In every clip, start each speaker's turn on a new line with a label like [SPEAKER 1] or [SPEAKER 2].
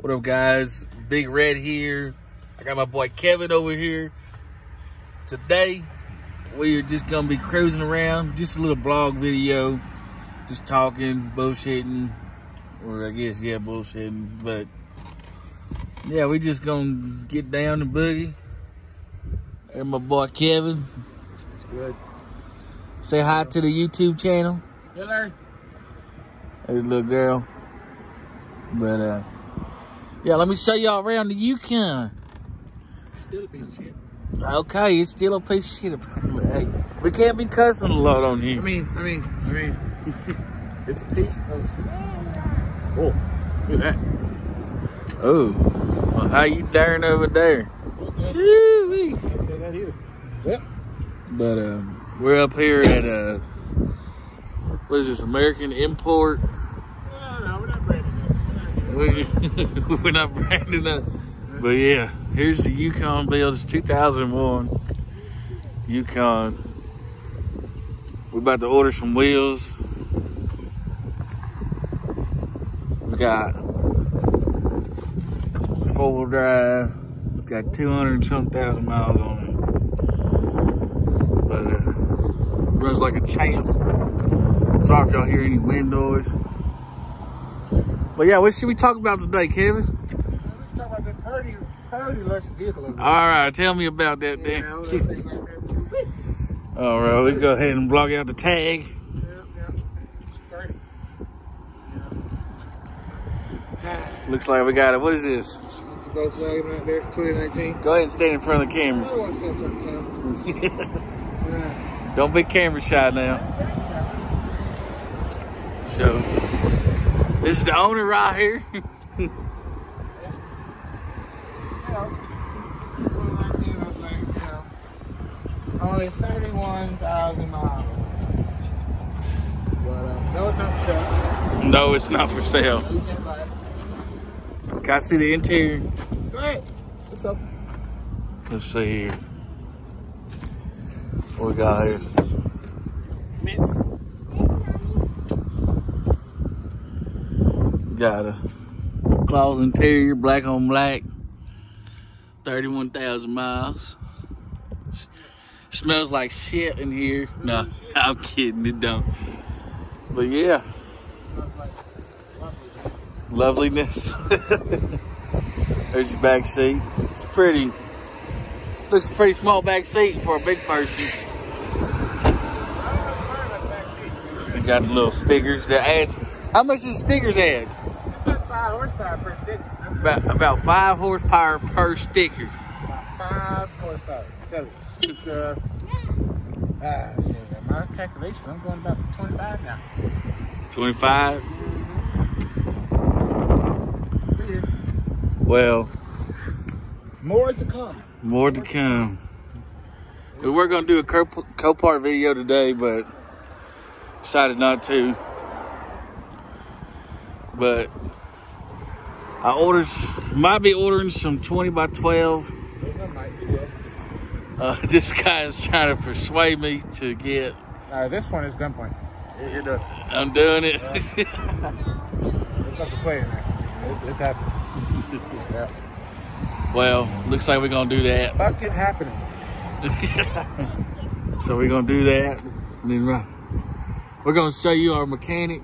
[SPEAKER 1] What up, guys? Big Red here. I got my boy Kevin over here. Today, we are just gonna be cruising around, just a little blog video, just talking, bullshitting, or I guess, yeah, bullshitting, but yeah, we just gonna get down and boogie. And my boy Kevin.
[SPEAKER 2] Good.
[SPEAKER 1] Say hi to the YouTube channel. Hello. Hey, little girl. But, uh, yeah, let me show y'all around the Yukon.
[SPEAKER 2] Still a piece of shit.
[SPEAKER 1] Okay, it's still a piece of shit. Hey, we can't be cussing a lot on here.
[SPEAKER 2] I mean, I mean, I mean, it's a piece of. Oh, look at that.
[SPEAKER 1] Oh, well, how you daring over there? Woo-wee.
[SPEAKER 2] Can't say that either. Yep.
[SPEAKER 1] But, um, we're up here at, uh, what is this, American Import?
[SPEAKER 2] No, no, we're not branding it.
[SPEAKER 1] We- We're not branding up. But yeah, here's the Yukon build. It's 2001 Yukon. We're about to order some wheels. We got four wheel drive. Got 200 and some thousand miles on it. But uh, runs like a champ. Sorry if y'all hear any wind noise. But yeah, what should we talk about today, Kevin?
[SPEAKER 2] Let's talk about that purdy, purdy vehicle.
[SPEAKER 1] All right, tell me about that,
[SPEAKER 2] You
[SPEAKER 1] then.
[SPEAKER 2] know, that thing right.
[SPEAKER 1] All right, we go ahead and block out the tag.
[SPEAKER 2] Yep, yep. Purdy.
[SPEAKER 1] Looks like we got it. What is this?
[SPEAKER 2] Volkswagen out there, 2019.
[SPEAKER 1] Go ahead and stand in front of the camera.
[SPEAKER 2] don't want to stand for the camera.
[SPEAKER 1] Don't be camera shy now. So, this is the owner right here.
[SPEAKER 2] You know, 2019, I was like, you know, only 31,000 miles. But, uh, no, it's not for sale.
[SPEAKER 1] no, it's not for sale.
[SPEAKER 2] You can't buy it.
[SPEAKER 1] Can I see the interior?
[SPEAKER 2] Go ahead. What's up?
[SPEAKER 1] Let's see here. What we got here?
[SPEAKER 2] Mints.
[SPEAKER 1] Got a cloth interior, black on black. 31,000 miles. Smells like shit in here. No, I'm kidding, it don't. But yeah, loveliness. There's your back seat. It's pretty, looks pretty small back seat for a big person. We got the little stickers that adds. How much does stickers add?
[SPEAKER 2] About five horsepower per stick.
[SPEAKER 1] About, about five horsepower per sticker.
[SPEAKER 2] About five horsepower. Tell you. It, uh, ah, see, my calculation, I'm going about 25 now.
[SPEAKER 1] 25.
[SPEAKER 2] But yeah,
[SPEAKER 1] Well,
[SPEAKER 2] more to come.
[SPEAKER 1] more to come. We were gonna do a co- Copart video today, but decided not to. But I ordered, might be ordering some 20 by 12.
[SPEAKER 2] There's no might be there.
[SPEAKER 1] Uh, this guy is trying to persuade me to get.
[SPEAKER 2] Uh, this point is gunpoint. It, uh,
[SPEAKER 1] I'm doing it.
[SPEAKER 2] it's not persuading man. It's, it's happening. yeah.
[SPEAKER 1] well, looks like we're gonna do that.
[SPEAKER 2] Bucket happening.
[SPEAKER 1] so we're gonna do that. And then uh, we're gonna show you our mechanic.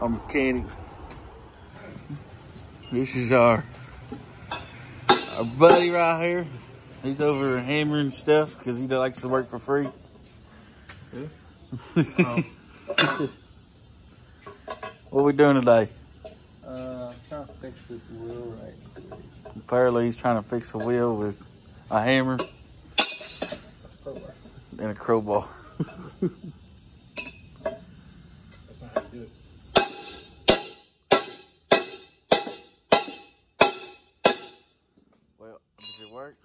[SPEAKER 1] our mechanic. This is our our buddy right here. He's over hammering stuff because he likes to work for free. what are we doing today?
[SPEAKER 3] Uh, trying to fix this wheel right.
[SPEAKER 1] Apparently he's trying to fix a wheel with a hammer and a crowbar.
[SPEAKER 2] That's not how you do it.
[SPEAKER 1] It work?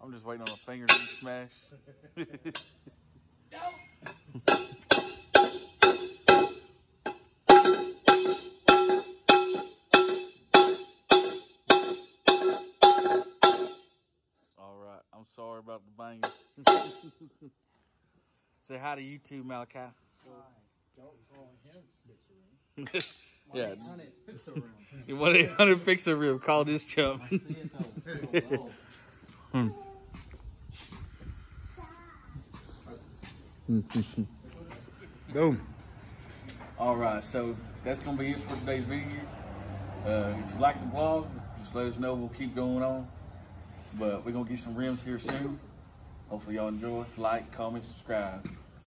[SPEAKER 1] I'm just waiting on a finger to be smashed. All right, I'm sorry about the banging. Say hi to you too, Malachi.
[SPEAKER 2] Don't call him to fix a room.
[SPEAKER 1] yeah.
[SPEAKER 3] On it, fix a room.
[SPEAKER 1] You want 800 fix a rib? Call this chump.
[SPEAKER 3] I see it though.
[SPEAKER 2] Boom.
[SPEAKER 1] All right, so that's gonna be it for today's video. Uh, if you like the vlog, just let us know. We'll keep going on. But we're gonna get some rims here soon. Hopefully y'all enjoy. Like, comment, subscribe.